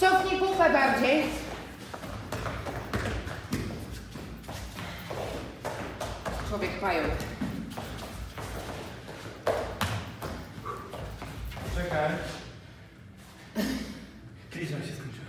Cofnij pupę bardziej. Człowiek pają. Czekaj. Kliczem się skończył.